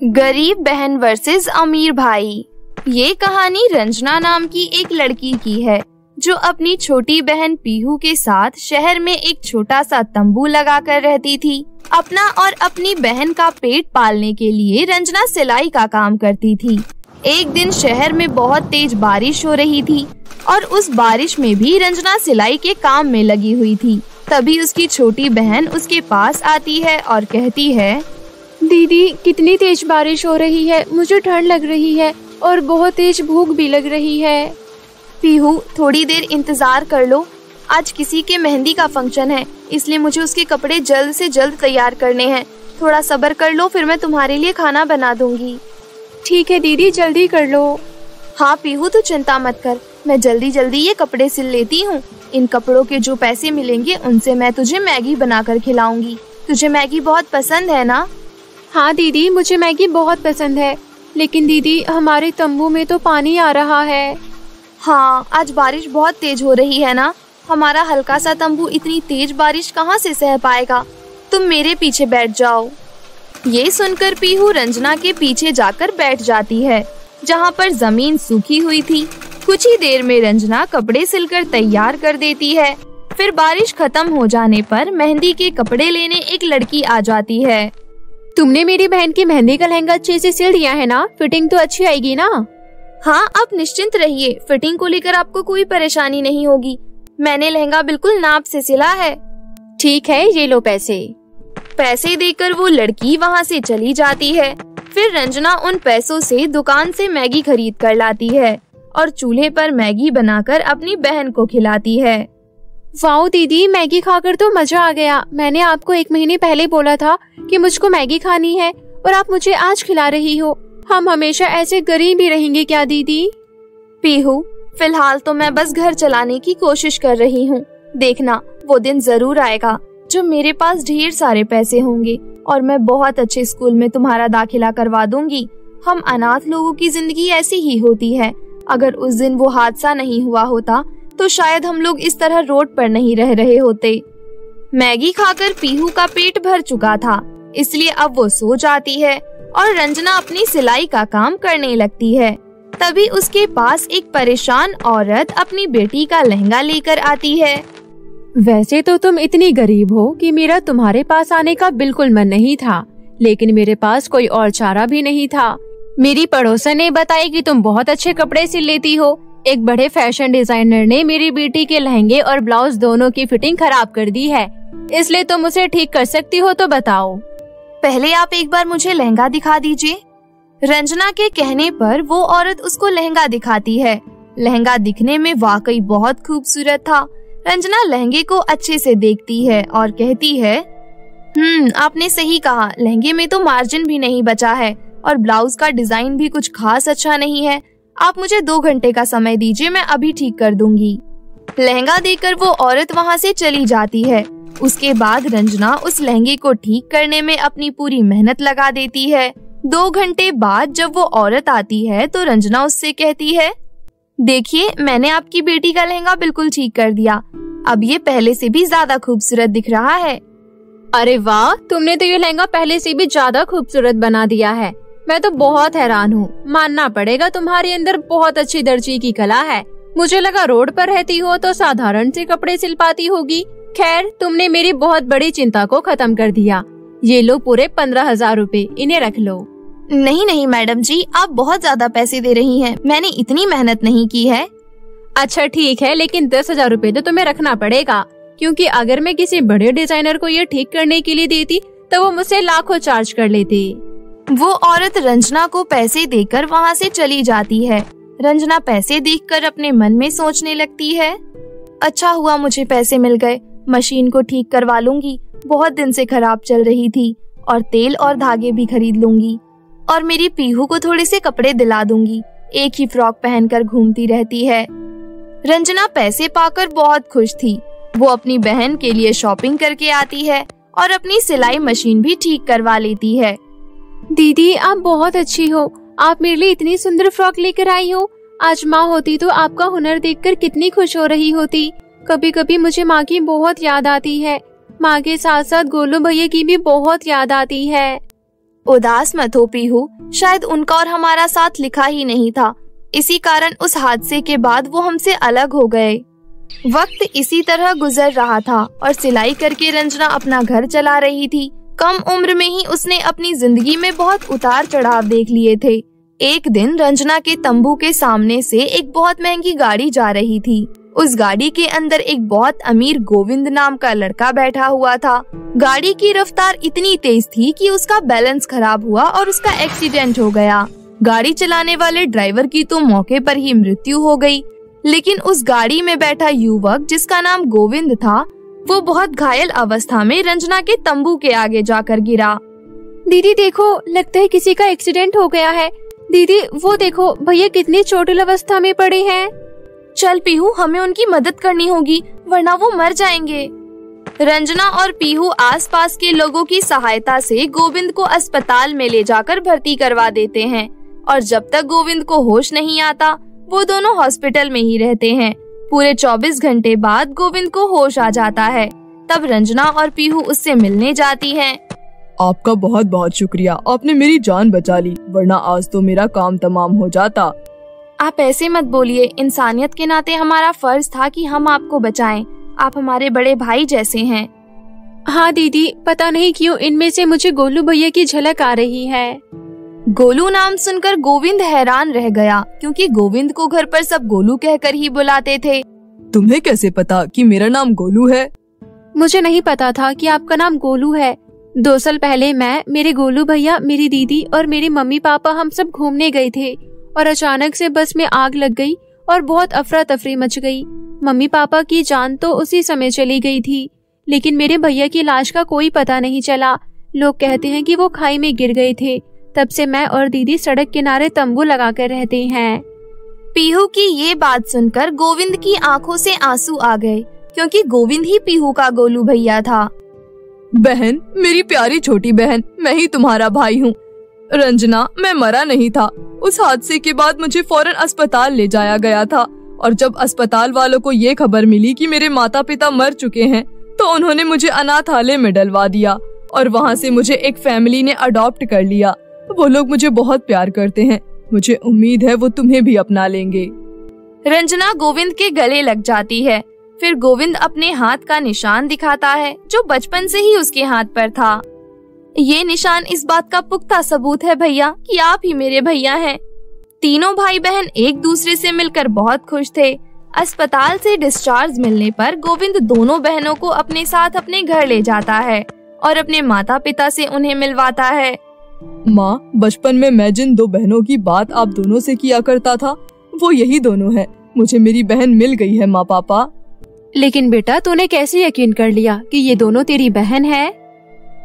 गरीब बहन वर्सेस अमीर भाई। ये कहानी रंजना नाम की एक लड़की की है, जो अपनी छोटी बहन पीहू के साथ शहर में एक छोटा सा तंबू लगाकर रहती थी। अपना और अपनी बहन का पेट पालने के लिए रंजना सिलाई का काम करती थी। एक दिन शहर में बहुत तेज बारिश हो रही थी और उस बारिश में भी रंजना सिलाई के काम में लगी हुई थी। तभी उसकी छोटी बहन उसके पास आती है और कहती है दीदी कितनी तेज बारिश हो रही है। मुझे ठंड लग रही है और बहुत तेज भूख भी लग रही है। पीहू थोड़ी देर इंतज़ार कर लो। आज किसी के मेहंदी का फ़ंक्शन है इसलिए मुझे उसके कपड़े जल्द से जल्द तैयार करने हैं। थोड़ा सब्र कर लो फिर मैं तुम्हारे लिए खाना बना दूँगी। ठीक है दीदी जल्दी कर लो। हाँ पीहू तू चिंता मत कर। मैं जल्दी जल्दी ये कपड़े सिल लेती हूँ। इन कपड़ों के जो पैसे मिलेंगे उनसे मैं तुझे मैगी बनाकर खिलाऊँगी। तुझे मैगी बहुत पसंद है ना? हाँ दीदी, मुझे मैगी बहुत पसंद है, लेकिन दीदी, हमारे तंबू में तो पानी आ रहा है। हाँ आज बारिश बहुत तेज हो रही है ना? हमारा हल्का सा तंबू इतनी तेज बारिश कहाँ से सह पाएगा? तुम मेरे पीछे बैठ जाओ। ये सुनकर पीहू रंजना के पीछे जाकर बैठ जाती है, जहाँ पर ज़मीन सूखी हुई थी। कुछ ही देर में रंजना कपड़े सिलकर तैयार कर देती है। फिर बारिश खत्म हो जाने पर मेहंदी के कपड़े लेने एक लड़की आ जाती है। तुमने मेरी बहन की मेहंदी का लहंगा अच्छे से सिल दिया है ना? फिटिंग तो अच्छी आएगी ना? हाँ आप निश्चिंत रहिए। फिटिंग को लेकर आपको कोई परेशानी नहीं होगी। मैंने लहंगा बिल्कुल नाप से सिला है। ठीक है ये लो पैसे। पैसे देकर वो लड़की वहाँ से चली जाती है। फिर रंजना उन पैसों से दुकान से मैगी खरीद कर लाती है और चूल्हे पर मैगी बनाकर अपनी बहन को खिलाती है। वाओ दीदी, मैगी खाकर तो मज़ा आ गया। मैंने आपको एक महीने पहले बोला था कि मुझको मैगी खानी है और आप मुझे आज खिला रही हो। हम हमेशा ऐसे गरीब ही रहेंगे क्या दीदी? पीहू, फ़िलहाल तो मैं बस घर चलाने की कोशिश कर रही हूँ। देखना, वो दिन ज़रूर आएगा जब मेरे पास ढेर सारे पैसे होंगे और मैं बहुत अच्छे स्कूल में तुम्हारा दाखिला करवा दूँगी। हम अनाथ लोगों की ज़िंदगी ऐसी ही होती है। अगर उस दिन वो हादसा नहीं हुआ होता तो शायद हम लोग इस तरह रोड पर नहीं रह रहे होते। मैगी खाकर पीहू का पेट भर चुका था, इसलिए अब वो सो जाती है और रंजना अपनी सिलाई का काम करने लगती है। तभी उसके पास एक परेशान औरत अपनी बेटी का लहंगा लेकर आती है। वैसे तो तुम इतनी गरीब हो कि मेरा तुम्हारे पास आने का बिल्कुल मन नहीं था, लेकिन मेरे पास कोई और चारा भी नहीं था। मेरी पड़ोसन ने बताया कि तुम बहुत अच्छे कपड़े सिल लेती हो एक बड़े फ़ैशन डिज़ाइनर ने मेरी बेटी के लहंगे और ब्लाउज दोनों की फिटिंग खराब कर दी है। इसलिए तुम उसे ठीक कर सकती हो तो बताओ। पहले आप एक बार मुझे लहंगा दिखा दीजिए। रंजना के कहने पर वो औरत उसको लहंगा दिखाती है। लहंगा दिखने में वाकई बहुत खूबसूरत था। रंजना लहंगे को अच्छे से देखती है और कहती है हम्म आपने सही कहा, लहंगे में तो मार्जिन भी नहीं बचा है और ब्लाउज का डिज़ाइन भी कुछ खास अच्छा नहीं है। आप मुझे दो घंटे का समय दीजिए, मैं अभी ठीक कर दूँगी। लहंगा देकर वो औरत वहाँ से चली जाती है। उसके बाद रंजना उस लहंगे को ठीक करने में अपनी पूरी मेहनत लगा देती है। दो घंटे बाद जब वो औरत आती है तो रंजना उससे कहती है, देखिए, मैंने आपकी बेटी का लहंगा बिल्कुल ठीक कर दिया। अब ये पहले से भी ज़्यादा खूबसूरत दिख रहा है। अरे वाह, तुमने तो ये लहंगा पहले से भी ज़्यादा खूबसूरत बना दिया है। मैं तो बहुत हैरान हूँ। मानना पड़ेगा तुम्हारे अंदर बहुत अच्छी दर्जी की कला है। मुझे लगा रोड पर रहती हो तो साधारण से कपड़े सिल पाती होगी। खैर तुमने मेरी बहुत बड़ी चिंता को खत्म कर दिया। ये लो पूरे पंद्रह हज़ार रूपए इन्हें रख लो। नहीं नहीं मैडम जी आप बहुत ज़्यादा पैसे दे रही हैं। मैंने इतनी मेहनत नहीं की है। अच्छा ठीक है लेकिन दस हज़ार रूपए तो तुम्हें रखना पड़ेगा। क्योंकि अगर मैं किसी बड़े डिज़ाइनर को ये ठीक करने के लिए देती तो वो मुझसे लाखों चार्ज कर लेती। वो औरत रंजना को पैसे देकर वहाँ से चली जाती है। रंजना पैसे देखकर अपने मन में सोचने लगती है अच्छा हुआ मुझे पैसे मिल गए, मशीन को ठीक करवा लूँगी, बहुत दिन से खराब चल रही थी, और तेल और धागे भी खरीद लूँगी, और मेरी पीहू को थोड़े से कपड़े दिला दूँगी, एक ही फ्रॉक पहनकर घूमती रहती है। रंजना पैसे पाकर बहुत खुश थी। वो अपनी बहन के लिए शॉपिंग करके आती है और अपनी सिलाई मशीन भी ठीक करवा लेती है। दीदी, आप बहुत अच्छी हो। आप मेरे लिए इतनी सुंदर फ्रॉक लेकर आई हो। आज माँ होती तो आपका हुनर देखकर कितनी खुश हो रही होती। कभी कभी मुझे माँ की बहुत याद आती है। माँ के साथ साथ गोलू भैया की भी बहुत याद आती है। उदास मत हो, पीहू। शायद उनका और हमारा साथ लिखा ही नहीं था। इसी कारण उस हादसे के बाद वो हमसे अलग हो गए। वक्त इसी तरह गुजर रहा था और सिलाई करके रंजना अपना घर चला रही थी। कम उम्र में ही उसने अपनी ज़िंदगी में बहुत उतार चढ़ाव देख लिए थे। एक दिन रंजना के तंबू के सामने से एक बहुत महँगी गाड़ी जा रही थी। उस गाड़ी के अंदर एक बहुत अमीर गोविंद नाम का लड़का बैठा हुआ था। गाड़ी की रफ्तार इतनी तेज थी कि उसका बैलेंस खराब हुआ और उसका एक्सीडेंट हो गया। गाड़ी चलाने वाले ड्राइवर की तो मौके पर ही मृत्यु हो गई। लेकिन उस गाड़ी में बैठा युवक, जिसका नाम गोविंद था वो बहुत घायल अवस्था में रंजना के तंबू के आगे जाकर गिरा। दीदी, देखो, लगता है किसी का एक्सीडेंट हो गया है। दीदी, वो देखो, भैया कितनी चोटिल अवस्था में पड़े हैं। चल पीहू, हमें उनकी मदद करनी होगी, वरना वो मर जाएँगे। रंजना और पीहू आसपास के लोगों की सहायता से गोविंद को अस्पताल में ले जाकर भर्ती करवा देते हैं। और जब तक गोविंद को होश नहीं आता, वो दोनों हॉस्पिटल में ही रहते हैं। पूरे 24 घंटे बाद गोविंद को होश आ जाता है तब रंजना और पीहू उससे मिलने जाती हैं। आपका बहुत बहुत शुक्रिया आपने मेरी जान बचा ली वरना आज तो मेरा काम तमाम हो जाता आप ऐसे मत बोलिए इंसानियत के नाते हमारा फ़र्ज़ था कि हम आपको बचाएँ। आप हमारे बड़े भाई जैसे हैं हाँ दीदी पता नहीं क्यों इनमें से मुझे गोलू भैया की झलक आ रही है गोलू नाम सुनकर गोविंद हैरान रह गया क्योंकि गोविंद को घर पर सब गोलू कहकर ही बुलाते थे। तुम्हें कैसे पता कि मेरा नाम गोलू है? मुझे नहीं पता था कि आपका नाम गोलू है। दो साल पहले मैं मेरे गोलू भैया मेरी दीदी और मेरे मम्मी पापा हम सब घूमने गए थे और अचानक से बस में आग लग गई और बहुत अफरा तफरी मच गई। मम्मी पापा की जान तो उसी समय चली गई थी लेकिन मेरे भैया की लाश का कोई पता नहीं चला। लोग कहते हैं कि वो खाई में गिर गए थे तब से मैं और दीदी सड़क किनारे तंबू लगा कर रहते हैं। पीहू की ये बात सुनकर गोविंद की आँखों से आँसू आ गए क्योंकि गोविंद ही पीहू का गोलू भैया था। बहन मेरी प्यारी छोटी बहन मैं ही तुम्हारा भाई हूँ। रंजना मैं मरा नहीं था। उस हादसे के बाद मुझे फ़ौरन अस्पताल ले जाया गया था और जब अस्पताल वालों को ये खबर मिली कि मेरे माता पिता मर चुके हैं तो उन्होंने मुझे अनाथालय में डलवा दिया और वहाँ से मुझे एक फैमिली ने अडॉप्ट कर लिया। वो लोग मुझे बहुत प्यार करते हैं। मुझे उम्मीद है वो तुम्हें भी अपना लेंगे। रंजना गोविंद के गले लग जाती है। फिर गोविंद अपने हाथ का निशान दिखाता है, जो बचपन से ही उसके हाथ पर था। ये निशान इस बात का पुख्ता सबूत है भैया, कि आप ही मेरे भैया हैं। तीनों भाई बहन एक दूसरे से मिलकर बहुत खुश थे। अस्पताल से डिस्चार्ज मिलने पर गोविंद दोनों बहनों को अपने साथ अपने घर ले जाता है और अपने माता पिता से उन्हें मिलवाता है। माँ बचपन में मैं जिन दो बहनों की बात आप दोनों से किया करता था वो यही दोनों हैं। मुझे मेरी बहन मिल गई है माँ पापा। लेकिन बेटा तूने कैसे यकीन कर लिया कि ये दोनों तेरी बहन है?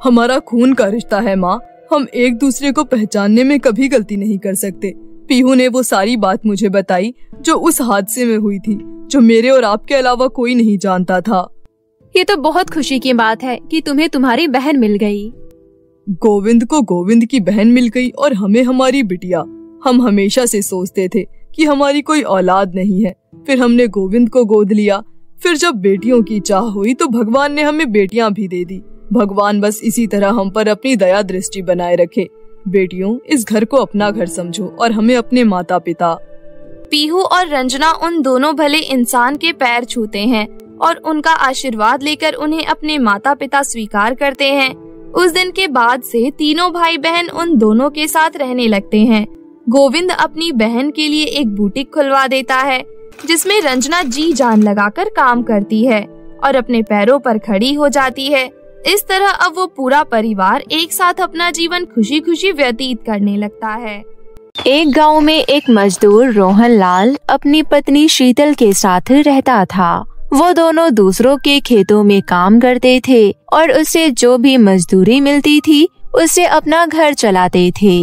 हमारा खून का रिश्ता है माँ। हम एक दूसरे को पहचानने में कभी गलती नहीं कर सकते। पीहू ने वो सारी बात मुझे बताई जो उस हादसे में हुई थी जो मेरे और आपके अलावा कोई नहीं जानता था। ये तो बहुत खुशी की बात है कि तुम्हें तुम्हारी बहन मिल गई। गोविंद को गोविंद की बहन मिल गई और हमें हमारी बिटिया। हम हमेशा से सोचते थे कि हमारी कोई औलाद नहीं है। फिर हमने गोविंद को गोद लिया। फिर जब बेटियों की चाह हुई तो भगवान ने हमें बेटियाँ भी दे दी। भगवान बस इसी तरह हम पर अपनी दया दृष्टि बनाए रखे। बेटियों, इस घर को अपना घर समझो और हमें अपने माता पिता पीहू और रंजना उन दोनों भले इंसान के पैर छूते हैं और उनका आशीर्वाद लेकर उन्हें अपने माता पिता स्वीकार करते हैं उस दिन के बाद से तीनों भाई बहन उन दोनों के साथ रहने लगते हैं। गोविंद अपनी बहन के लिए एक बुटीक खुलवा देता है, जिसमें रंजना जी जान लगाकर काम करती है और अपने पैरों पर खड़ी हो जाती है। इस तरह अब वो पूरा परिवार एक साथ अपना जीवन खुशी खुशी व्यतीत करने लगता है। एक गाँव में एक मजदूर रोहन लाल अपनी पत्नी शीतल के साथ रहता था। वो दोनों दूसरों के खेतों में काम करते थे और उसे जो भी मजदूरी मिलती थी उससे अपना घर चलाते थे।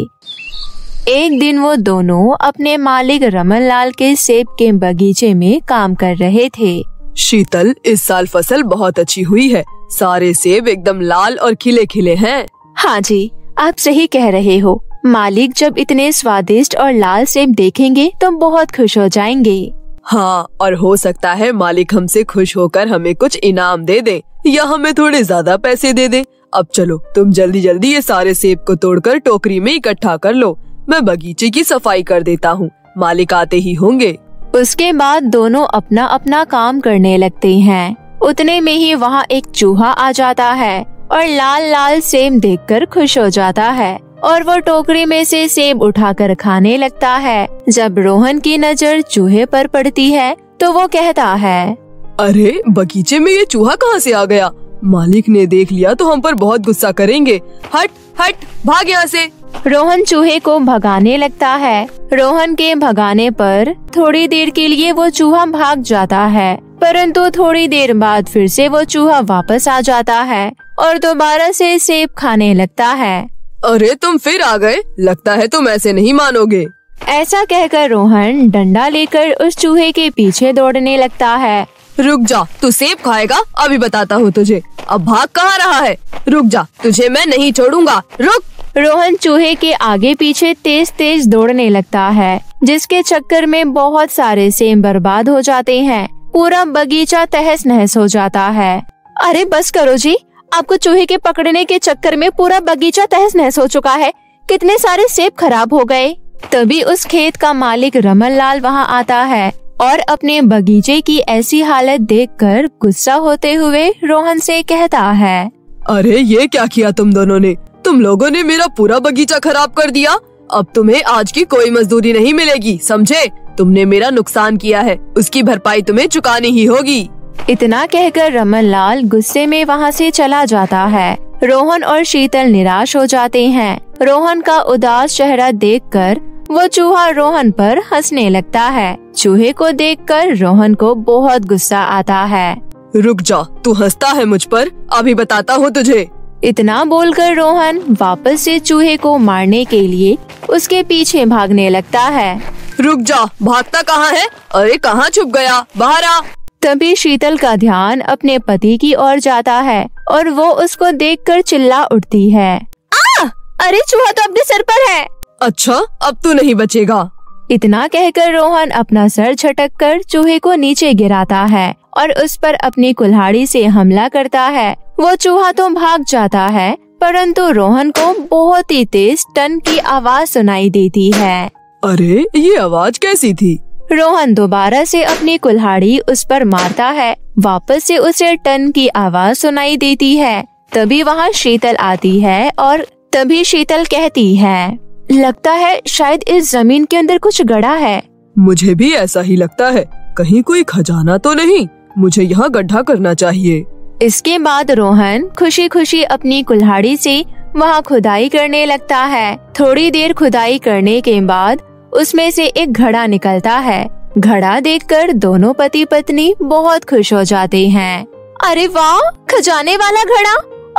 एक दिन वो दोनों अपने मालिक रमन लाल के सेब के बगीचे में काम कर रहे थे। शीतल इस साल फ़सल बहुत अच्छी हुई है। सारे सेब एकदम लाल और खिले खिले हैं। हाँ जी आप सही कह रहे हो। मालिक जब इतने स्वादिष्ट और लाल सेब देखेंगे तो बहुत खुश हो जाएँगे। हाँ और हो सकता है मालिक हमसे खुश होकर हमें कुछ इनाम दे दे, या हमें थोड़े ज़्यादा पैसे दे दे। अब चलो, तुम जल्दी जल्दी ये सारे सेब को तोड़कर टोकरी में इकट्ठा कर लो। मैं बगीचे की सफ़ाई कर देता हूँ। मालिक आते ही होंगे। उसके बाद दोनों अपना अपना काम करने लगते हैं। उतने में ही वहाँ एक चूहा आ जाता है। और लाल लाल सेब देखकर खुश हो जाता है और वो टोकरी में से सेब उठाकर खाने लगता है। जब रोहन की नज़र चूहे पर पड़ती है तो वो कहता है अरे बगीचे में ये चूहा कहाँ से आ गया? मालिक ने देख लिया तो हम पर बहुत गुस्सा करेंगे। हट हट भाग यहाँ से। रोहन चूहे को भगाने लगता है। रोहन के भगाने पर थोड़ी देर के लिए वो चूहा भाग जाता है परंतु थोड़ी देर बाद फिर से वो चूहा वापस आ जाता है। और दोबारा से सेब खाने लगता है। अरे तुम फिर आ गए। लगता है तुम ऐसे नहीं मानोगे। ऐसा कहकर रोहन डंडा लेकर उस चूहे के पीछे दौड़ने लगता है। रुक जा तू सेब खाएगा? अभी बताता हूँ तुझे। अब भाग कहाँ रहा है? रुक जा तुझे मैं नहीं छोड़ूँगा। रुक! रोहन चूहे के आगे पीछे तेज तेज दौड़ने लगता है जिसके चक्कर में बहुत सारे सेब बर्बाद हो जाते हैं। पूरा बगीचा तहस नहस हो जाता है। अरे बस करो जी। आपको चूहे के पकड़ने के चक्कर में पूरा बगीचा तहस नहस हो चुका है। कितने सारे सेब खराब हो गए। तभी उस खेत का मालिक रमन लाल वहाँ आता है और अपने बगीचे की ऐसी हालत देखकर गुस्सा होते हुए रोहन से कहता है, अरे, ये क्या किया तुम दोनों ने? तुम लोगों ने मेरा पूरा बगीचा खराब कर दिया। अब तुम्हें आज की कोई मजदूरी नहीं मिलेगी, समझे? तुमने मेरा नुकसान किया है, उसकी भरपाई तुम्हें चुकानी ही होगी। इतना कहकर रमन लाल गुस्से में वहाँ से चला जाता है। रोहन और शीतल निराश हो जाते हैं। रोहन का उदास चेहरा देखकर वो चूहा रोहन पर हंसने लगता है। चूहे को देखकर रोहन को बहुत गुस्सा आता है। रुक जा तू हंसता है मुझ पर अभी बताता हूँ तुझे। इतना बोलकर रोहन वापस से चूहे को मारने के लिए उसके पीछे भागने लगता है। रुक जा भागता कहाँ है? अरे कहाँ छुप गया? बाहर आ। तभी शीतल का ध्यान अपने पति की ओर जाता है और वो उसको देखकर चिल्ला उठती है। आ! अरे चूहा तो अपने सर पर है। अच्छा अब तू नहीं बचेगा। इतना कहकर रोहन अपना सर झटक कर चूहे को नीचे गिराता है और उस पर अपनी कुल्हाड़ी से हमला करता है। वो चूहा तो भाग जाता है परंतु रोहन को बहुत ही तेज टन की आवाज़ सुनाई देती है। अरे ये आवाज़ कैसी थी? रोहन दोबारा से अपनी कुल्हाड़ी उस पर मारता है। वापस से उसे टन की आवाज़ सुनाई देती है। तभी वहाँ शीतल आती है और तभी शीतल कहती है लगता है शायद इस ज़मीन के अंदर कुछ गड़ा है। मुझे भी ऐसा ही लगता है। कहीं कोई खजाना तो नहीं। मुझे यहाँ गड्ढा करना चाहिए। इसके बाद रोहन खुशी खुशी अपनी कुल्हाड़ी से वहाँ खुदाई करने लगता है। थोड़ी देर खुदाई करने के बाद उसमें से एक घड़ा निकलता है। घड़ा देखकर दोनों पति पत्नी बहुत खुश हो जाते हैं। अरे वाह! खजाने वाला घड़ा!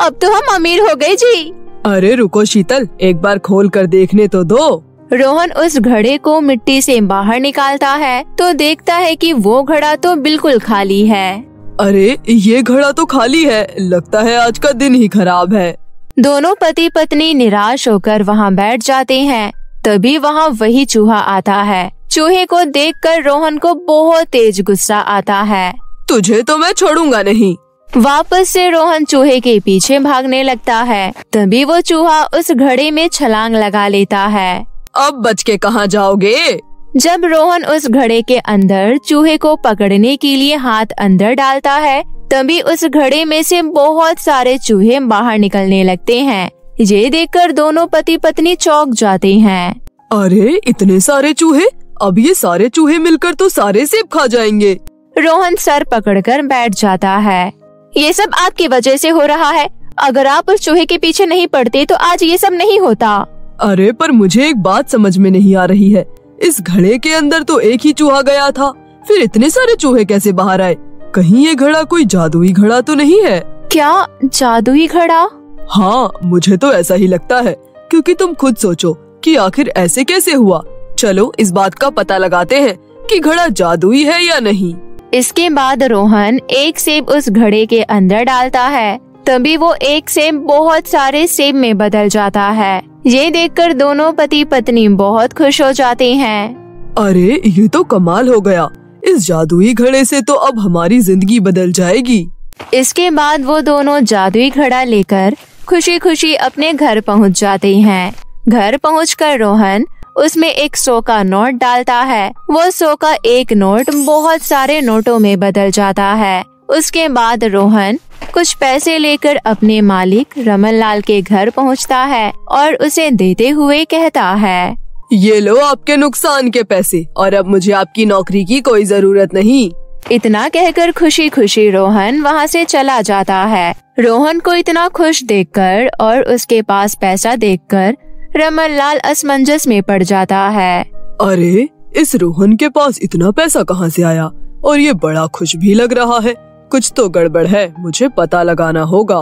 अब तो हम अमीर हो गए जी। अरे रुको शीतल एक बार खोल कर देखने तो दो। रोहन उस घड़े को मिट्टी से बाहर निकालता है तो देखता है कि वो घड़ा तो बिल्कुल खाली है। अरे ये घड़ा तो खाली है। लगता है आज का दिन ही खराब है। दोनों पति पत्नी निराश होकर वहाँ बैठ जाते हैं। तभी वहाँ वही चूहा आता है। चूहे को देखकर रोहन को बहुत तेज गुस्सा आता है। तुझे तो मैं छोड़ूँगा नहीं। वापस से रोहन चूहे के पीछे भागने लगता है। तभी वो चूहा उस घड़े में छलांग लगा लेता है। अब बच के कहाँ जाओगे? जब रोहन उस घड़े के अंदर चूहे को पकड़ने के लिए हाथ अंदर डालता है तभी उस घड़े में से बहुत सारे चूहे बाहर निकलने लगते हैं। ये देखकर दोनों पति पत्नी चौक जाते हैं। अरे इतने सारे चूहे? अब ये सारे चूहे मिलकर तो सारे सेब खा जाएँगे। रोहन सर पकड़कर बैठ जाता है। ये सब आपकी वजह से हो रहा है। अगर आप उस चूहे के पीछे नहीं पड़ते तो आज ये सब नहीं होता। अरे पर मुझे एक बात समझ में नहीं आ रही है। इस घड़े के अंदर तो एक ही चूहा गया था। फिर इतने सारे चूहे कैसे बाहर आए? कहीं ये घड़ा कोई जादुई घड़ा तो नहीं है? क्या? जादुई घड़ा? हाँ मुझे तो ऐसा ही लगता है क्योंकि तुम खुद सोचो कि आखिर ऐसे कैसे हुआ। चलो इस बात का पता लगाते हैं कि घड़ा जादुई है या नहीं। इसके बाद रोहन एक सेब उस घड़े के अंदर डालता है। तभी वो एक सेब बहुत सारे सेब में बदल जाता है। ये देखकर दोनों पति पत्नी बहुत खुश हो जाते हैं। अरे ये तो कमाल हो गया। इस जादुई घड़े से तो अब हमारी ज़िंदगी बदल जाएगी। इसके बाद वो दोनों जादुई घड़ा लेकर खुशी खुशी अपने घर पहुँच जाते हैं। घर पहुंचकर रोहन उसमें एक सौ का नोट डालता है। वो सौ का एक नोट बहुत सारे नोटों में बदल जाता है। उसके बाद रोहन कुछ पैसे लेकर अपने मालिक रमन लाल के घर पहुँचता है और उसे देते हुए कहता है, ये लो आपके नुकसान के पैसे और अब मुझे आपकी नौकरी की कोई ज़रूरत नहीं। इतना कहकर खुशी खुशी रोहन वहाँ से चला जाता है। रोहन को इतना खुश देखकर और उसके पास पैसा देखकर रमन लाल असमंजस में पड़ जाता है। अरे इस रोहन के पास इतना पैसा कहाँ से आया? और ये बड़ा खुश भी लग रहा है। कुछ तो गड़बड़ है मुझे पता लगाना होगा।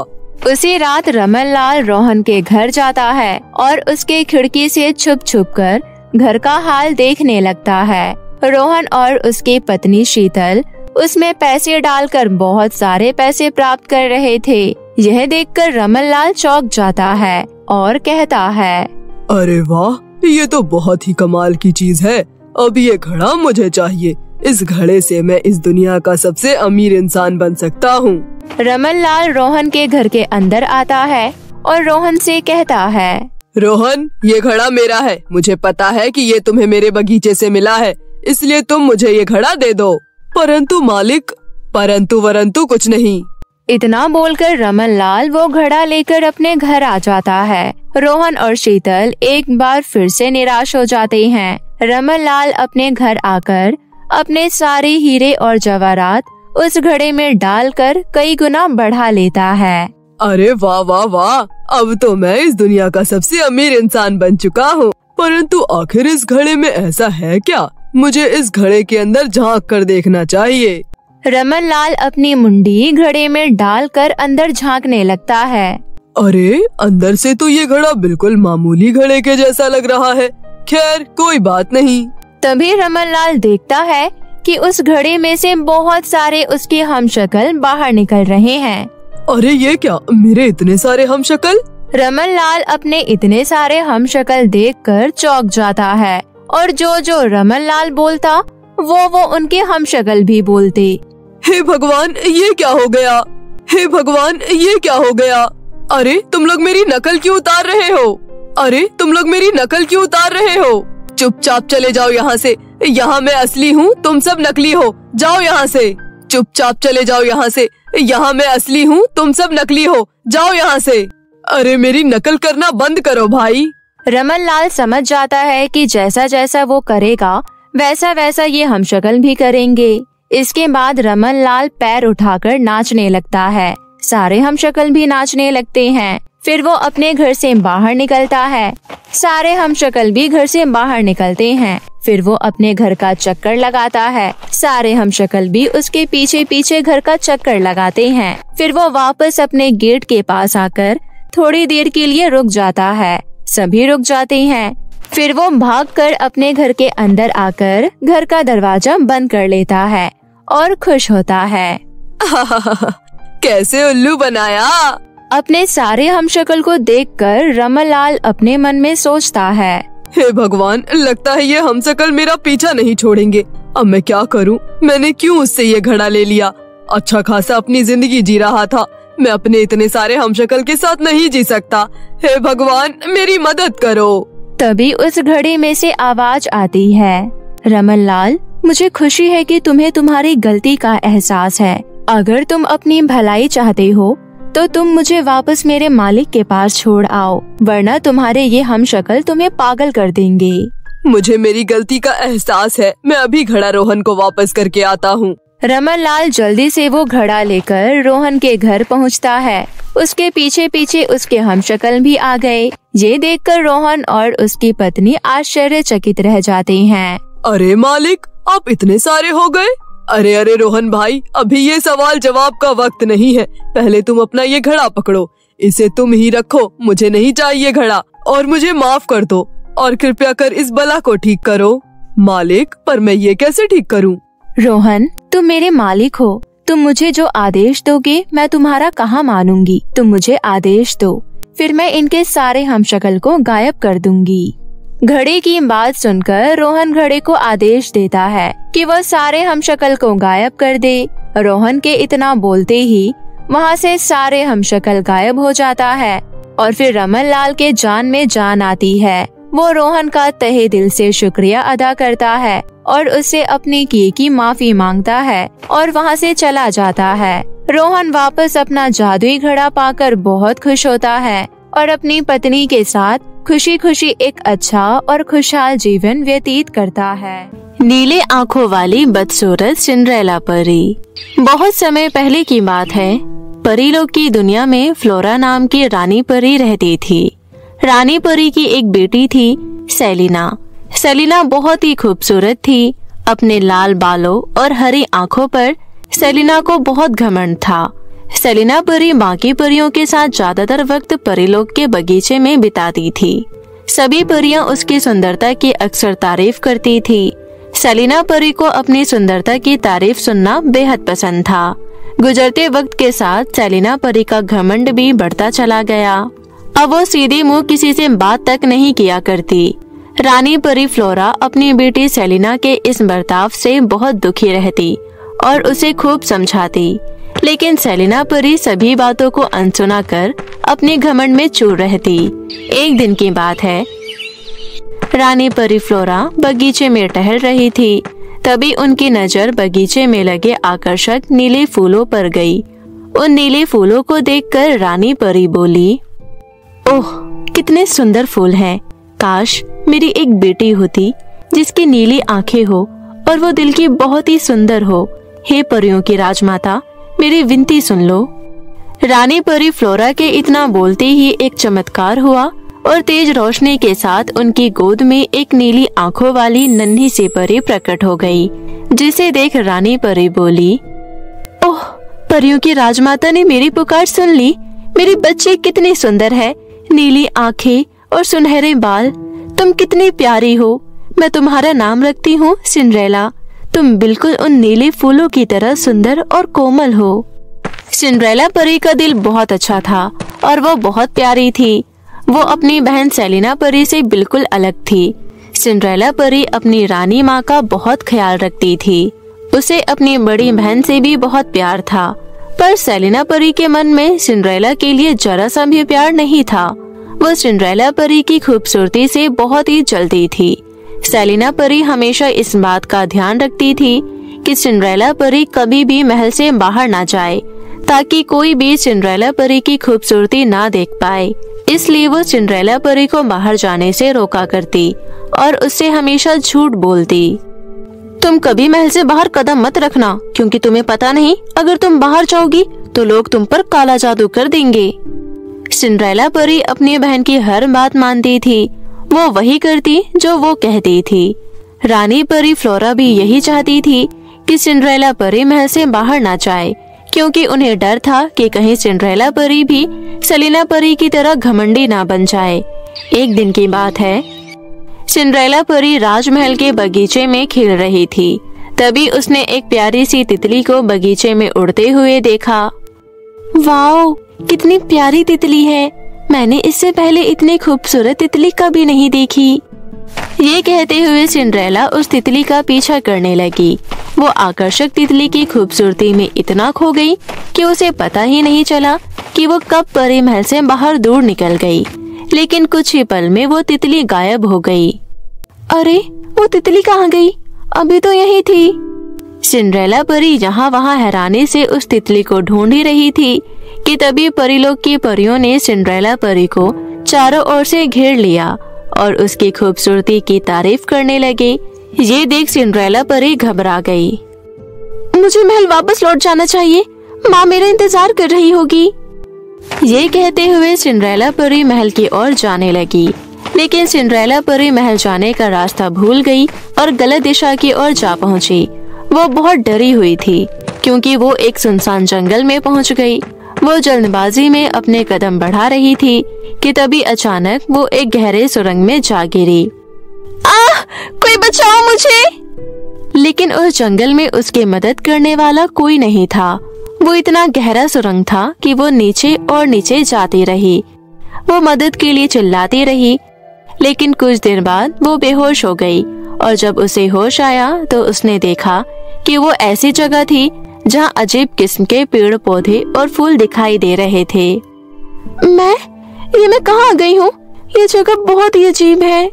उसी रात रमन लाल रोहन के घर जाता है और उसके खिड़की से छुप छुप कर घर का हाल देखने लगता है। रोहन और उसकी पत्नी शीतल उसमें पैसे डालकर बहुत सारे पैसे प्राप्त कर रहे थे। यह देखकर रमन लाल चौक जाता है और कहता है अरे वाह ये तो बहुत ही कमाल की चीज़ है। अब ये घड़ा मुझे चाहिए। इस घड़े से मैं इस दुनिया का सबसे अमीर इंसान बन सकता हूँ। रमन लाल रोहन के घर के अंदर आता है और रोहन से कहता है रोहन ये घड़ा मेरा है। मुझे पता है कि ये तुम्हें मेरे बगीचे से मिला है। इसलिए तुम मुझे ये घड़ा दे दो। परंतु मालिक परंतु वरंतु कुछ नहीं। इतना बोलकर रमन लाल वो घड़ा लेकर अपने घर आ जाता है। रोहन और शीतल एक बार फिर से निराश हो जाते हैं। रमन लाल अपने घर आकर अपने सारे हीरे और जवाहरात उस घड़े में डालकर कई गुना बढ़ा लेता है। अरे वाह वाह वाह! अब तो मैं इस दुनिया का सबसे अमीर इंसान बन चुका हूँ। परंतु आखिर इस घड़े में ऐसा है क्या? मुझे इस घड़े के अंदर झाँक कर देखना चाहिए। रमन लाल अपनी मुंडी घड़े में डालकर अंदर झांकने लगता है। अरे अंदर से तो ये घड़ा बिल्कुल मामूली घड़े के जैसा लग रहा है। खैर कोई बात नहीं। तभी रमन लाल देखता है कि उस घड़े में से बहुत सारे उसके हम शक्ल बाहर निकल रहे हैं। अरे ये क्या मेरे इतने सारे हम शक्ल रमन लाल अपने इतने सारे हम शक्ल देख कर चौक जाता है। और जो जो रमन लाल बोलता, वो वो उनके हम शक्ल भी बोलते। हे भगवान, ये क्या हो गया? हे भगवान, ये क्या हो गया? अरे, तुम लोग मेरी नकल क्यों उतार रहे हो? अरे, तुम लोग मेरी नकल क्यों उतार रहे हो? चुपचाप चले जाओ यहाँ से। यहाँ मैं असली हूँ, तुम सब नकली हो। जाओ यहाँ से। चुपचाप चले जाओ यहाँ से। यहाँ मैं असली हूँ, तुम सब नकली हो। जाओ यहाँ से। अरे, मेरी नकल करना बंद करो भाई। रमन लाल समझ जाता है कि जैसा जैसा वो करेगा, वैसा वैसा ये हम शक्ल भी करेंगे। इसके बाद रमन लाल पैर उठाकर नाचने लगता है। सारे हम शक्ल भी नाचने लगते हैं। फिर वो अपने घर से बाहर निकलता है। सारे हम शक्ल भी घर से बाहर निकलते हैं। फिर वो अपने घर का चक्कर लगाता है। सारे हम शक्ल भी उसके पीछे पीछे घर का चक्कर लगाते हैं। फिर वो वापस अपने गेट के पास आकर थोड़ी देर के लिए रुक जाता है। सभी रुक जाते हैं। फिर वो भागकर अपने घर के अंदर आकर घर का दरवाज़ा बंद कर लेता है और खुश होता है। कैसे उल्लू बनाया? अपने सारे हम शक्ल को देख देखकर रमलाल अपने मन में सोचता है। हे भगवान लगता है ये हम शक्ल मेरा पीछा नहीं छोड़ेंगे। अब मैं क्या करूँ? मैंने क्यों उससे ये घड़ा ले लिया? अच्छा खासा अपनी ज़िंदगी जी रहा था। मैं अपने इतने सारे हम शक्ल के साथ नहीं जी सकता। हे भगवान मेरी मदद करो। तभी उस घड़ी में से आवाज़ आती है। रमन लाल मुझे खुशी है कि तुम्हें तुम्हारी गलती का एहसास है। अगर तुम अपनी भलाई चाहते हो तो तुम मुझे वापस मेरे मालिक के पास छोड़ आओ वरना तुम्हारे ये हम शक्ल तुम्हें पागल कर देंगे। मुझे मेरी गलती का एहसास है। मैं अभी घड़ा रोहन को वापस करके आता हूँ। रमन लाल जल्दी से वो घड़ा लेकर रोहन के घर पहुँचता है। उसके पीछे पीछे उसके हम शक्ल भी आ गए। ये देखकर रोहन और उसकी पत्नी आश्चर्यचकित रह जाते हैं। अरे मालिक, आप इतने सारे हो गए? अरे अरे रोहन भाई, अभी ये सवाल जवाब का वक्त नहीं है। पहले तुम अपना ये घड़ा पकड़ो। इसे तुम ही रखो, मुझे नहीं चाहिए घड़ा, और मुझे माफ़ कर दो। और कृपया कर इस बला को ठीक करो। मालिक, पर मैं ये कैसे ठीक करूँ? रोहन, तुम मेरे मालिक हो। तुम मुझे जो आदेश दोगे, मैं तुम्हारा कहाँ मानूँगी? तुम मुझे आदेश दो। फिर मैं इनके सारे हम शक्ल को गायब कर दूँगी। घड़े की बात सुनकर रोहन घड़े को आदेश देता है कि वह सारे हम शक्ल को गायब कर दे। रोहन के इतना बोलते ही, वहाँ से सारे हमशक्ल गायब हो जाता है और फिर रमन लाल के जान में जान आती है। वो रोहन का तहे दिल से शुक्रिया अदा करता है और उससे अपने किए की माफ़ी माँगता है और वहाँ से चला जाता है। रोहन वापस अपना जादुई घड़ा पाकर बहुत खुश होता है और अपनी पत्नी के साथ खुशी खुशी एक अच्छा और खुशहाल जीवन व्यतीत करता है। नीले आँखों वाली बदसूरत सिंड्रेला परी। बहुत समय पहले की बात है। परी लोग की दुनिया में फ्लोरा नाम की रानी परी रहती थी। रानी परी की एक बेटी थी, सेलिना। सेलिना बहुत ही खूबसूरत थी। अपने लाल बालों और हरी आँखों पर सेलिना को बहुत घमंड था। सेलिना परी बाकी परियों के साथ ज़्यादातर वक्त परिलोक के बगीचे में बिताती थी। सभी परियाँ उसकी सुंदरता की अक्सर तारीफ़ करती थी। सेलिना परी को अपनी सुंदरता की तारीफ़ सुनना बेहद पसंद था। गुजरते वक्त के साथ सेलिना परी का घमंड भी बढ़ता चला गया। अब वो सीधे मुँह किसी से बात तक नहीं किया करती। रानी परी फ्लोरा अपनी बेटी सेलिना के इस बर्ताव से बहुत दुखी रहती और उसे खूब समझाती। लेकिन सेलिना परी सभी बातों को अनसुना कर अपने घमंड में चूर रहती। एक दिन की बात है। रानी परी फ्लोरा बगीचे में टहल रही थी। तभी उनकी नज़र बगीचे में लगे आकर्षक नीले फूलों पर गई। उन नीले फूलों को देखकर रानी परी बोली ओह, कितने सुंदर फूल हैं। काश मेरी एक बेटी होती, जिसकी नीली आँखें हो और वो दिल की बहुत ही सुंदर हो। हे परियों की राजमाता, मेरी विनती सुन लो। रानी परी फ्लोरा के इतना बोलते ही एक चमत्कार हुआ और तेज रोशनी के साथ उनकी गोद में एक नीली आँखों वाली नन्ही सी परी प्रकट हो गई, जिसे देख रानी परी बोली, ओह, परियों की राजमाता ने मेरी पुकार सुन ली। मेरी बच्ची कितनी सुंदर है। नीली आँखें और सुनहरे बाल। तुम कितनी प्यारी हो। मैं तुम्हारा नाम रखती हूँ सिंड्रेला। तुम बिल्कुल उन नीले फूलों की तरह सुंदर और कोमल हो। सिंड्रेला परी का दिल बहुत अच्छा था और वो बहुत प्यारी थी। वो अपनी बहन सेलिना परी से बिल्कुल अलग थी। सिंड्रेला परी अपनी रानी माँ का बहुत ख्याल रखती थी। उसे अपनी बड़ी बहन से भी बहुत प्यार था। पर सेलिना परी के मन में सिंड्रेला के लिए जरा सा भी प्यार नहीं था। वो सिंड्रेला परी की खूबसूरती से बहुत ही जलती थी। सेलिना परी हमेशा इस बात का ध्यान रखती थी कि सिंड्रेला परी कभी भी महल से बाहर ना जाए, ताकि कोई भी सिंड्रेला परी की खूबसूरती ना देख पाए। इसलिए वो सिंड्रेला परी को बाहर जाने से रोका करती और उससे हमेशा झूठ बोलती। तुम कभी महल से बाहर कदम मत रखना, क्योंकि तुम्हें पता नहीं, अगर तुम बाहर जाओगी तो लोग तुम पर काला जादू कर देंगे। सिंड्रेला परी अपनी बहन की हर बात मानती थी। वो वही करती जो वो कहती थी। रानी परी फ्लोरा भी यही चाहती थी कि सिंड्रेला परी महल से बाहर ना जाए, क्योंकि उन्हें डर था कि कहीं सिंड्रेला परी भी सलीना परी की तरह घमंडी ना बन जाए। एक दिन की बात है सिंड्रेला परी राजमहल के बगीचे में खेल रही थी। तभी उसने एक प्यारी सी तितली को बगीचे में उड़ते हुए देखा। वाओ, कितनी प्यारी तितली है। मैंने इससे पहले इतनी खूबसूरत तितली कभी नहीं देखी। ये कहते हुए सिंड्रेला उस तितली का पीछा करने लगी। वो आकर्षक तितली की खूबसूरती में इतना खो गई कि उसे पता ही नहीं चला कि वो कब परी महल से बाहर दूर निकल गई। लेकिन कुछ ही पल में वो तितली गायब हो गई। अरे, वो तितली कहाँ गई? अभी तो यही थी। सिंड्रेला परी यहाँ वहाँ हैरानी से उस तितली को ढूंढ ही रही थी कि तभी परिलोक की परियों ने सिंड्रेला परी को चारों ओर से घेर लिया और उसकी खूबसूरती की तारीफ़ करने लगे। ये देख सिंड्रेला परी घबरा गई। मुझे महल वापस लौट जाना चाहिए। माँ मेरा इंतज़ार कर रही होगी। ये कहते हुए सिंड्रेला परी महल की ओर जाने लगी। लेकिन सिंड्रेला परी महल जाने का रास्ता भूल गई और गलत दिशा की ओर जा पहुँची। वो बहुत डरी हुई थी, क्योंकि वो एक सुनसान जंगल में पहुँच गई। वो जल्दबाजी में अपने कदम बढ़ा रही थी कि तभी अचानक वो एक गहरे सुरंग में जा गिरी। आह! कोई बचाओ मुझे! लेकिन उस जंगल में उसके मदद करने वाला कोई नहीं था। वो इतना गहरा सुरंग था कि वो नीचे और नीचे जाती रही। वो मदद के लिए चिल्लाती रही लेकिन कुछ देर बाद वो बेहोश हो गई और जब उसे होश आया तो उसने देखा कि वो ऐसी जगह थी जहाँ अजीब किस्म के पेड़ पौधे और फूल दिखाई दे रहे थे। मैं? ये मैं कहाँ आ गई हूँ? ये जगह बहुत ही अजीब है।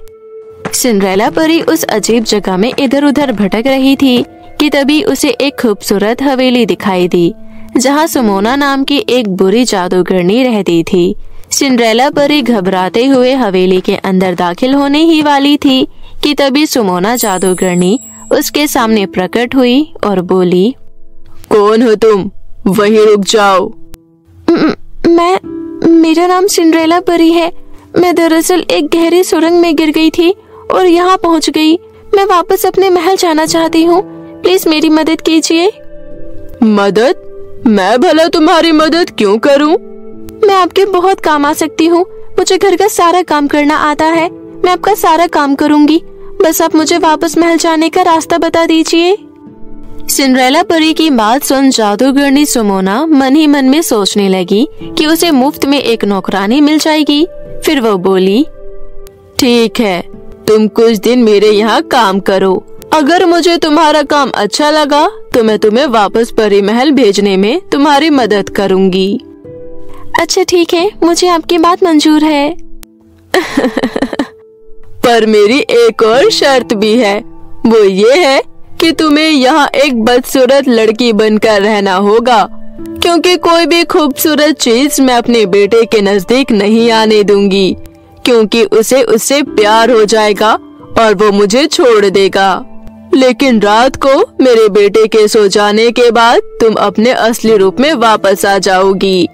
सिंड्रेला परी उस अजीब जगह में इधर उधर भटक रही थी कि तभी उसे एक खूबसूरत हवेली दिखाई दी जहाँ सुमोना नाम की एक बुरी जादूगरनी रहती थी। सिंड्रेला परी घबराते हुए हवेली के अंदर दाखिल होने ही वाली थी कि तभी सुमोना जादूगरनी उसके सामने प्रकट हुई और बोली कौन हो तुम? वहीं रुक जाओ। मैं मेरा नाम सिंड्रेला परी है। मैं दरअसल एक गहरी सुरंग में गिर गई थी और यहाँ पहुँच गई। मैं वापस अपने महल जाना चाहती हूँ। प्लीज़ मेरी मदद कीजिए। मदद? मैं भला तुम्हारी मदद क्यों करूँ? मैं आपके बहुत काम आ सकती हूँ। मुझे घर का सारा काम करना आता है। मैं आपका सारा काम करूँगी। बस आप मुझे वापस महल जाने का रास्ता बता दीजिए। सिंड्रेला परी की बात सुन जादूगरनी सुमोना मन ही मन में सोचने लगी कि उसे मुफ़्त में एक नौकरानी मिल जाएगी। फिर वो बोली ठीक है तुम कुछ दिन मेरे यहाँ काम करो। अगर मुझे तुम्हारा काम अच्छा लगा तो मैं तुम्हें वापस परी महल भेजने में तुम्हारी मदद करूँगी। अच्छा ठीक है। मुझे आपकी बात मंजूर है। पर मेरी एक और शर्त भी है। वो ये है कि तुम्हें यहाँ एक बदसूरत लड़की बनकर रहना होगा क्योंकि कोई भी खूबसूरत चीज़ मैं अपने बेटे के नज़दीक नहीं आने दूँगी क्योंकि उसे उससे प्यार हो जाएगा और वो मुझे छोड़ देगा। लेकिन रात को मेरे बेटे के सो जाने के बाद तुम अपने असली रूप में वापस आ जाओगी।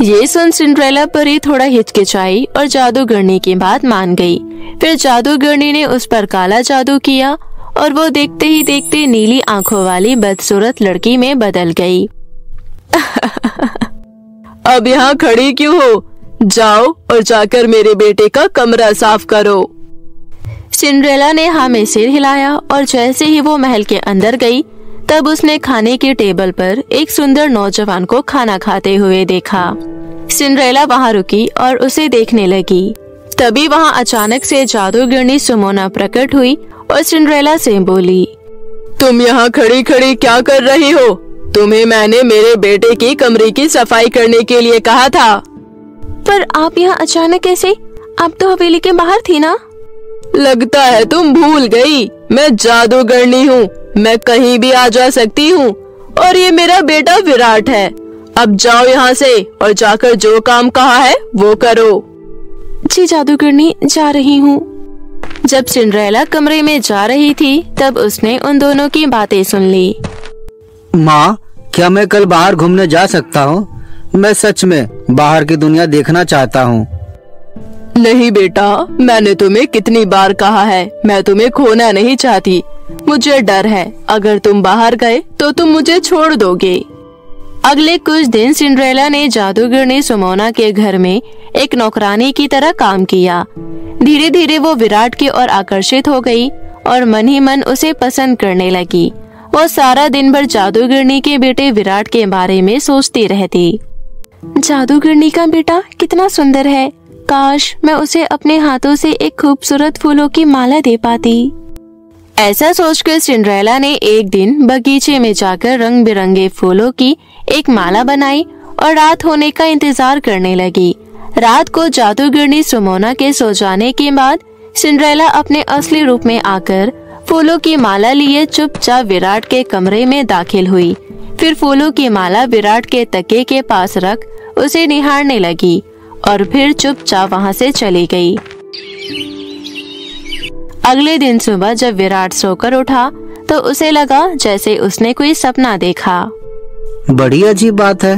ये सुन सिंड्रेला परी थोड़ा हिचकिचाई और जादूगरनी की बात मान गई। फिर जादूगरनी ने उस पर काला जादू किया और वो देखते ही देखते नीली आँखों वाली बदसूरत लड़की में बदल गई। अब यहाँ खड़ी क्यों हो? जाओ और जाकर मेरे बेटे का कमरा साफ़ करो। सिंड्रेला ने हाँ में सिर हिलाया और जैसे ही वो महल के अंदर गई तब उसने खाने के टेबल पर एक सुंदर नौजवान को खाना खाते हुए देखा। सिंड्रेला वहाँ रुकी और उसे देखने लगी। तभी वहाँ अचानक से जादूगरनी सुमोना प्रकट हुई और सिंड्रेला से बोली तुम यहाँ खड़ी खड़ी क्या कर रही हो? तुम्हें मैंने मेरे बेटे की कमरे की सफ़ाई करने के लिए कहा था। पर आप यहाँ अचानक कैसे? आप तो हवेली के बाहर थी ना? लगता है तुम भूल गई। मैं जादूगरनी हूँ। मैं कहीं भी आ जा सकती हूँ। और ये मेरा बेटा विराट है। अब जाओ यहाँ से और जाकर जो काम कहा है वो करो। जी जादूगरनी जा रही हूँ। जब सिंड्रेला कमरे में जा रही थी तब उसने उन दोनों की बातें सुन ली। माँ क्या मैं कल बाहर घूमने जा सकता हूँ? मैं सच में बाहर की दुनिया देखना चाहता हूँ। नहीं बेटा, मैंने तुम्हें कितनी बार कहा है, मैं तुम्हें खोना नहीं चाहती। मुझे डर है, अगर तुम बाहर गए तो तुम मुझे छोड़ दोगे। अगले कुछ दिन सिंड्रेला ने जादूगर ने सुमोना के घर में एक नौकरानी की तरह काम किया। धीरे धीरे वो विराट की ओर आकर्षित हो गई और मन ही मन उसे पसंद करने लगी। वो सारा दिन भर जादूगरनी के बेटे विराट के बारे में सोचती रहती। जादूगरनी का बेटा कितना सुंदर है काश मैं उसे अपने हाथों से एक खूबसूरत फूलों की माला दे पाती। ऐसा सोचकर सिंड्रेला ने एक दिन बगीचे में जाकर रंग बिरंगे फूलों की एक माला बनाई और रात होने का इंतज़ार करने लगी। रात को जादूगरनी सुमोना के सो जाने के बाद सिंड्रेला अपने असली रूप में आकर फूलों की माला लिए चुपचाप विराट के कमरे में दाखिल हुई। फिर फूलों की माला विराट के तके के पास रख उसे निहारने लगी। और फिर चुपचाप वहाँ से चली गई। अगले दिन सुबह जब विराट सोकर उठा तो उसे लगा जैसे उसने कोई सपना देखा। बड़ी अजीब बात है।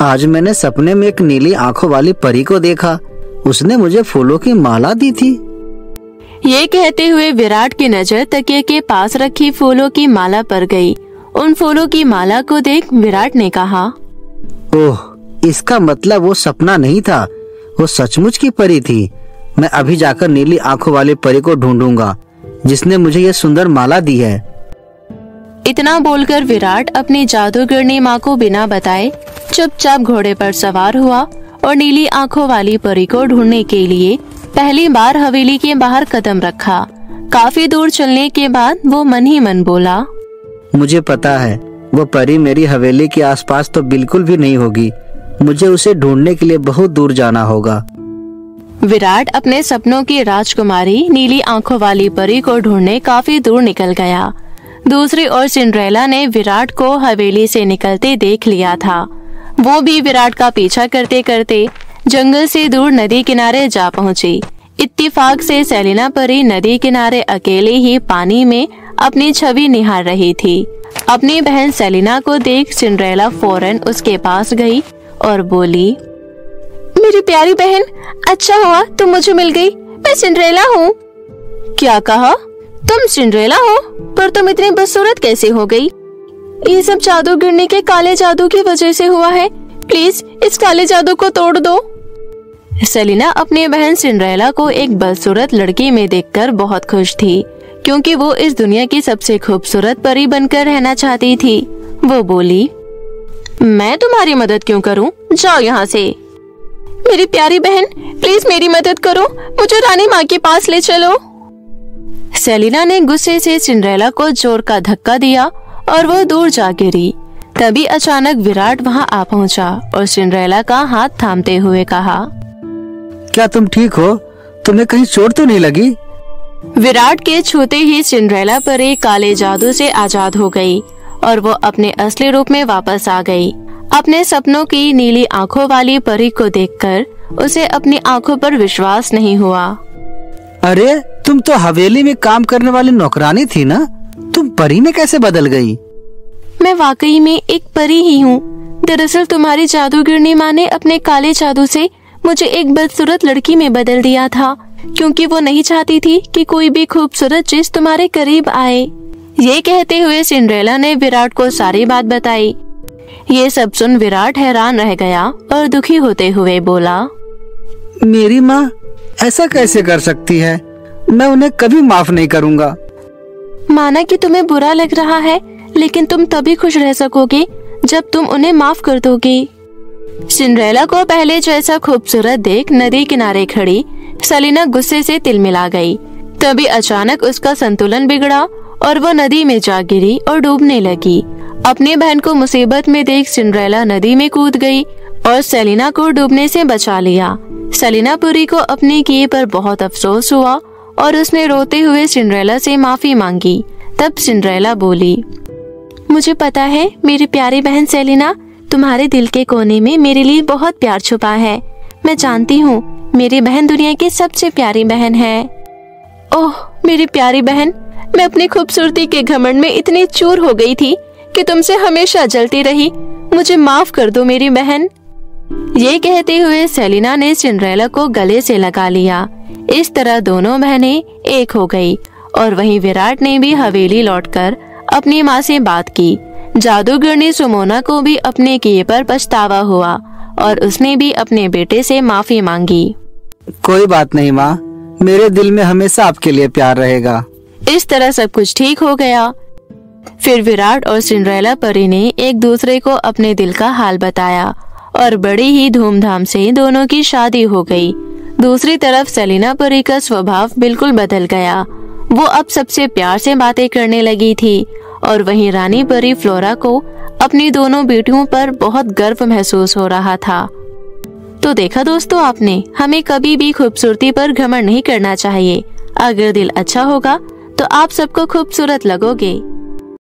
आज मैंने सपने में एक नीली आँखों वाली परी को देखा। उसने मुझे फूलों की माला दी थी। ये कहते हुए विराट की नज़र तकिए के पास रखी फूलों की माला पर गई। उन फूलों की माला को देख विराट ने कहा ओह इसका मतलब वो सपना नहीं था। वो सचमुच की परी थी। मैं अभी जाकर नीली आँखों वाली परी को ढूंढूँगा जिसने मुझे ये सुंदर माला दी है। इतना बोलकर विराट अपनी जादूगरनी माँ को बिना बताए चुपचाप घोड़े पर सवार हुआ और नीली आँखों वाली परी को ढूँढने के लिए पहली बार हवेली के बाहर कदम रखा। काफ़ी दूर चलने के बाद वो मन ही मन बोला मुझे पता है वो परी मेरी हवेली के आसपास तो बिल्कुल भी नहीं होगी। मुझे उसे ढूँढने के लिए बहुत दूर जाना होगा। विराट अपने सपनों की राजकुमारी नीली आँखों वाली परी को ढूँढने काफ़ी दूर निकल गया। दूसरी ओर सिंड्रेला ने विराट को हवेली से निकलते देख लिया था। वो भी विराट का पीछा करते करते जंगल से दूर नदी किनारे जा पहुँची। इत्तेफाक से सेलिना परी नदी किनारे अकेले ही पानी में अपनी छवि निहार रही थी। अपनी बहन सेलिना को देख सिंड्रेला फ़ौरन उसके पास गई। और बोली, मेरी प्यारी बहन अच्छा हुआ तुम मुझे मिल गई। मैं सिंड्रेला हूँ। क्या कहा? तुम सिंड्रेला हो? पर तुम इतनी बदसूरत कैसे हो गई? ये सब जादू गिरने के काले जादू की वजह से हुआ है। प्लीज़, इस काले जादू को तोड़ दो। सेलिना अपनी बहन सिंड्रेला को एक बदसूरत लड़की में देखकर बहुत खुश थी, क्योंकि वो इस दुनिया की सबसे खूबसूरत परी बनकर रहना चाहती थी। वो बोली मैं तुम्हारी मदद क्यों करूँ? जाओ यहाँ से। मेरी प्यारी बहन प्लीज़ मेरी मदद करो। मुझे रानी माँ के पास ले चलो। सेलिना ने गुस्से से सिंड्रेला को ज़ोर का धक्का दिया और वो दूर जा गिरी। तभी अचानक विराट वहाँ आ पहुँचा और सिंड्रेला का हाथ थामते हुए कहा क्या तुम ठीक हो? तुम्हें कहीं चोट तो नहीं लगी? विराट के छूते ही सिंड्रेला परी काले जादू से आज़ाद हो गई और वो अपने असली रूप में वापस आ गई। अपने सपनों की नीली आँखों वाली परी को देखकर उसे अपनी आँखों पर विश्वास नहीं हुआ। अरे तुम तो हवेली में काम करने वाली नौकरानी थी ना? तुम परी में कैसे बदल गई? मैं वाकई में एक परी ही हूँ। दरअसल तुम्हारी जादूगिरनी माँ ने अपने काले जादू से मुझे एक बदसूरत लड़की में बदल दिया था क्योंकि वो नहीं चाहती थी कि कोई भी खूबसूरत चीज़ तुम्हारे करीब आए। ये कहते हुए सिंड्रेला ने विराट को सारी बात बताई। ये सब सुन विराट हैरान रह गया और दुखी होते हुए बोला मेरी माँ ऐसा कैसे कर सकती है? मैं उन्हें कभी माफ़ नहीं करूँगा। माना कि तुम्हें बुरा लग रहा है लेकिन तुम तभी खुश रह सकोगे जब तुम उन्हें माफ़ कर दोगे। सिंड्रेला को पहले जैसा खूबसूरत देख नदी किनारे खड़ी सलीना गुस्से से तिलमिला गई। तभी अचानक उसका संतुलन बिगड़ा और वो नदी में जा गिरी और डूबने लगी। अपने बहन को मुसीबत में देख सिंड्रेला नदी में कूद गई और सेलिना को डूबने से बचा लिया। सलीना पुरी को अपने किए पर बहुत अफसोस हुआ और उसने रोते हुए सिंड्रेला से माफ़ी मांगी। तब सिंड्रेला बोली, मुझे पता है, मेरी प्यारी बहन सेलिना, तुम्हारे दिल के कोने में मेरे लिए बहुत प्यार छुपा है। मैं जानती हूँ, मेरी बहन दुनिया की सबसे प्यारी बहन है। ओह, मेरी प्यारी बहन मैं अपनी खूबसूरती के घमंड में इतनी चूर हो गई थी कि तुमसे हमेशा जलती रही। मुझे माफ़ कर दो मेरी बहन। ये कहते हुए सेलिना ने सिंड्रेला को गले से लगा लिया। इस तरह दोनों बहनें एक हो गई और वहीं विराट ने भी हवेली लौटकर अपनी माँ से बात की। जादूगर ने सुमोना को भी अपने किए पर पछतावा हुआ और उसने भी अपने बेटे से माफ़ी मांगी। कोई बात नहीं माँ। मेरे दिल में हमेशा आपके लिए प्यार रहेगा। इस तरह सब कुछ ठीक हो गया। फिर विराट और सिंड्रेला परी ने एक दूसरे को अपने दिल का हाल बताया और बड़ी ही धूमधाम से दोनों की शादी हो गई। दूसरी तरफ़ सेलिना परी का स्वभाव बिल्कुल बदल गया। वो अब सबसे प्यार से बातें करने लगी थी और वहीं रानी परी फ्लोरा को अपनी दोनों बेटियों पर बहुत गर्व महसूस हो रहा था। तो देखा दोस्तों आपने, हमें कभी भी खूबसूरती पर घमंड नहीं करना चाहिए। अगर दिल अच्छा होगा तो आप सबको खूबसूरत लगोगे।